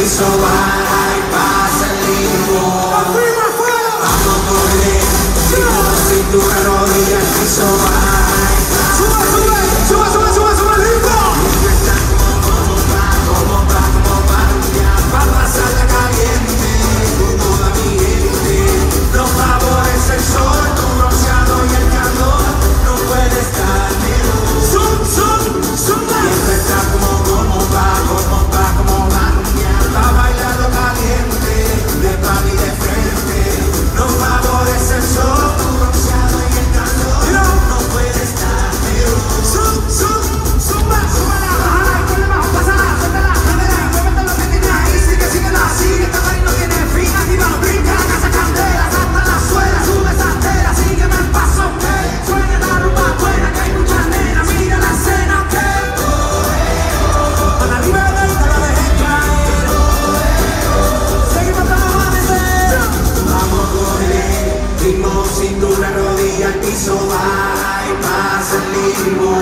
be so high like pass and. Vamos por él, cintura, piso so ay, pasa libo